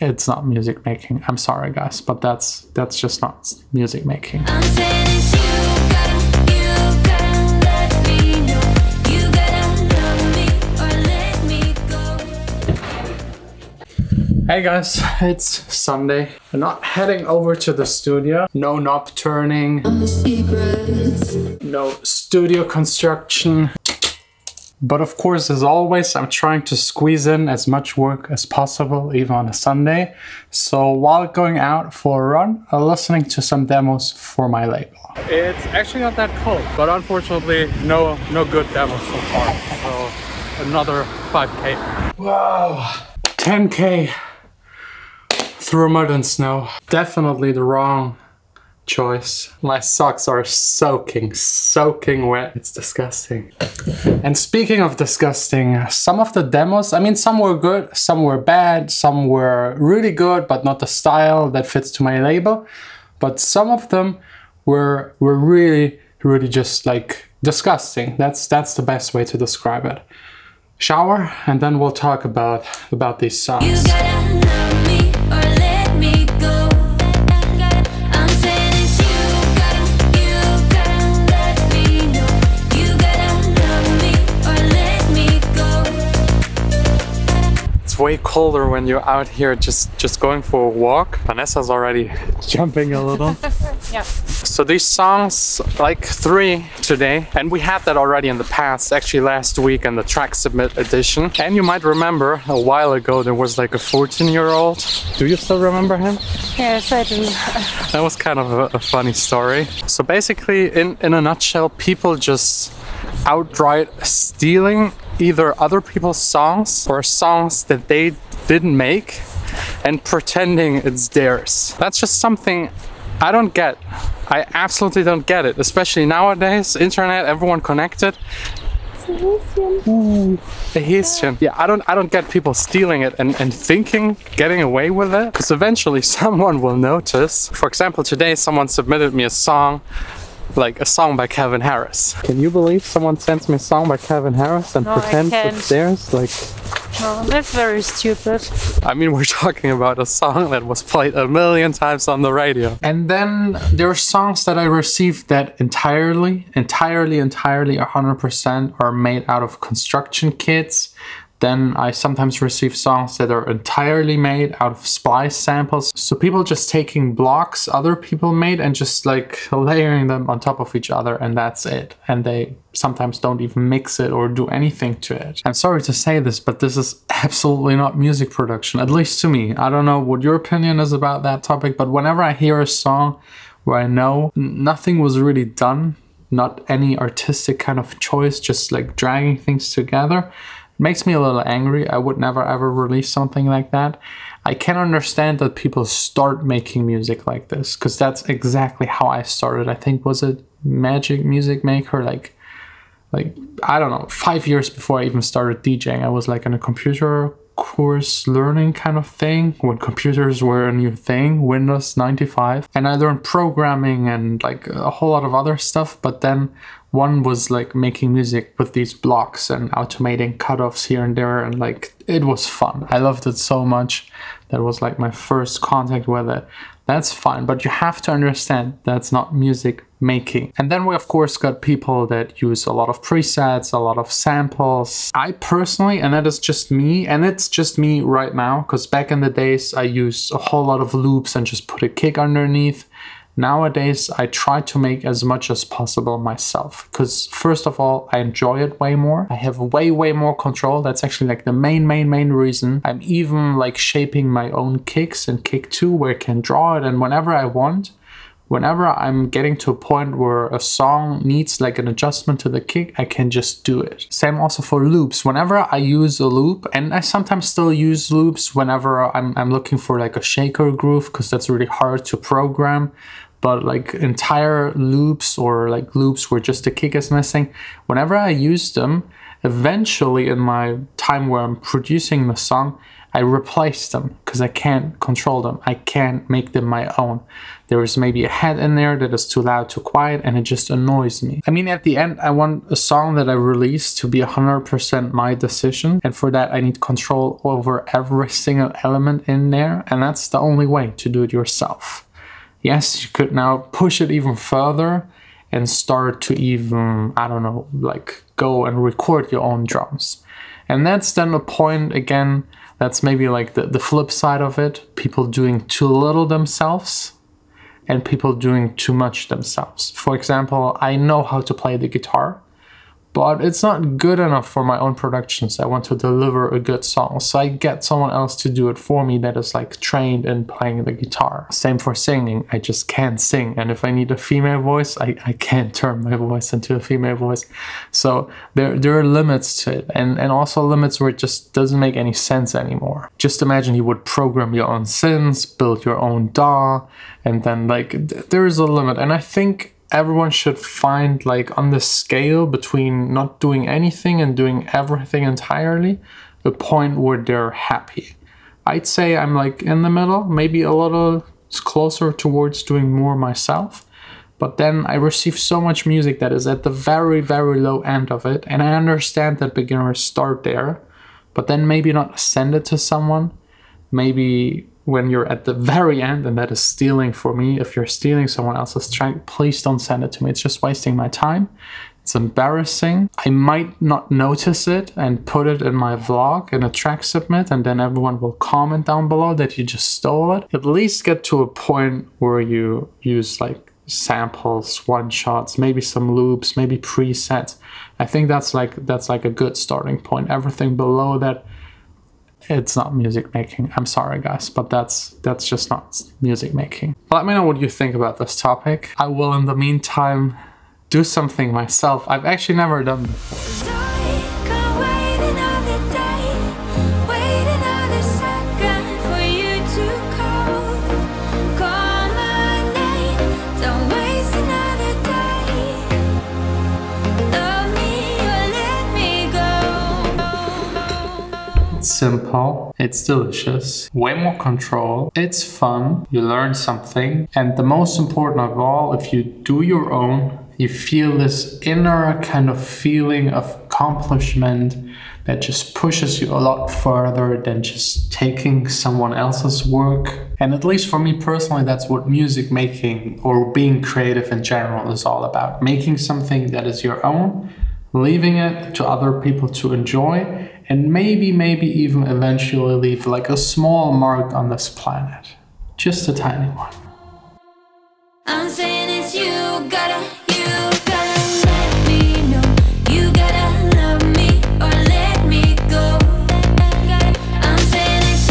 it's not music making. I'm sorry guys, but that's that's just not music making. I'm saying it's you gotta, you gotta let me know. You gotta love me or let me go. Hey guys, it's Sunday. I'm not heading over to the studio. No knob turning, no studio construction. But of course, as always, I'm trying to squeeze in as much work as possible, even on a Sunday. So while going out for a run, I'm listening to some demos for my label. It's actually not that cold, but unfortunately, no no good demos so far. So another 5k. Whoa, 10k through mud and snow. Definitely the wrong choice. My socks are soaking, soaking wet. It's disgusting. And speaking of disgusting, some of the demos, I mean, some were good, some were bad, some were really good, but not the style that fits to my label. But some of them were were really, really just like disgusting. That's that's the best way to describe it. Shower, and then we'll talk about about these songs. Way colder when you're out here just just going for a walk. Vanessa's already jumping a little. Yeah. So these songs, like three today, and we had that already in the past, actually last week in the track submit edition. And you might remember a while ago there was like a 14 year old. Do you still remember him? Yes, I do. That was kind of a, a funny story. So basically, in, in a nutshell, people just outright stealing either other people's songs or songs that they didn't make and pretending it's theirs. That's just something I don't get. I absolutely don't get it, especially nowadays, internet, everyone connected. Ooh, a Häschen. Yeah, I don't I don't get people stealing it and, and thinking getting away with it. Because eventually someone will notice. For example, today someone submitted me a song like a song by Calvin Harris. Can you believe someone sends me a song by Calvin Harris and No, pretends can't. it's theirs? Like No, that's very stupid. I mean, we're talking about a song that was played a million times on the radio. And then there are songs that I received that entirely, entirely, entirely 100% are made out of construction kits. Then I sometimes receive songs that are entirely made out of splice samples. So people just taking blocks other people made and just like layering them on top of each other and that's it. And they sometimes don't even mix it or do anything to it. I'm sorry to say this, but this is absolutely not music production, at least to me. I don't know what your opinion is about that topic, but whenever I hear a song where I know nothing was really done, not any artistic kind of choice, just like dragging things together, it makes me a little angry. I would never ever release something like that. I can understand that people start making music like this because that's exactly how I started. I think was it Magix Music Maker like like I don't know, five years before I even started DJing, I was like in a computer course learning kind of thing when computers were a new thing, Windows 95. And I learned programming and like a whole lot of other stuff. But then one was like making music with these blocks and automating cutoffs here and there. And like it was fun. I loved it so much. That was like my first contact with it. That's fine, but you have to understand that's not music making. And then we of course got people that use a lot of presets, a lot of samples. I personally, and that is just me, and it's just me right now, because back in the days I used a whole lot of loops and just put a kick underneath. Nowadays, I try to make as much as possible myself because, first of all, I enjoy it way more. I have way, way more control. That's actually like the main, main, main reason. I'm even like shaping my own kicks and Kick 2 where I can draw it and whenever I want. Whenever I'm getting to a point where a song needs like an adjustment to the kick, I can just do it. Same also for loops. Whenever I use a loop, and I sometimes still use loops whenever I'm, I'm looking for like a shaker groove because that's really hard to program but like entire loops or like loops where just the kick is missing, whenever I use them, eventually in my time where I'm producing the song, I replace them because I can't control them. I can't make them my own. There is maybe a head in there that is too loud, too quiet, and it just annoys me. I mean, at the end, I want a song that I release to be 100% my decision. And for that, I need control over every single element in there. And that's the only way to do it yourself. Yes, you could now push it even further and start to even, I don't know, like go and record your own drums. And that's then a point again that's maybe like the, the flip side of it people doing too little themselves and people doing too much themselves. For example, I know how to play the guitar, but it's not good enough for my own productions. I want to deliver a good song, so I get someone else to do it for me that is like trained in playing the guitar. Same for singing, I just can't sing, and if I need a female voice, I, I can't turn my voice into a female voice. So there, there are limits to it, and, and also limits where it just doesn't make any sense anymore. Just imagine you would program your own synths, build your own DAW, and then like th- there is a limit, and I think everyone should find like on the scale between not doing anything and doing everything entirely a point where they're happy. I'd say i'm like in the middle maybe a little closer towards doing more myself but then i receive so much music that is at the very very low end of it and i understand that beginners start there but then maybe not send it to someone. Maybe when you're at the very end and that is stealing for me. If you're stealing someone else's track please don't send it to me. It's just wasting my time. It's embarrassing. I might not notice it and put it in my vlog in a track submit and then everyone will comment down below that you just stole it. At least get to a point where you use like samples one shots maybe some loops maybe presets. I think that's like that's like a good starting point. Everything below that it's not music making. I'm sorry guys, but that's that's just not music making. Let me know what you think about this topic. I will in the meantime do something myself. I've actually never done before. It's delicious, way more control, it's fun, you learn something, and the most important of all, if you do your own, you feel this inner kind of feeling of accomplishment that just pushes you a lot further than just taking someone else's work. And at least for me personally, that's what music making or being creative in general is all about. Making something that is your own, leaving it to other people to enjoy, and maybe, maybe even eventually leave like a small mark on this planet. Just a tiny one.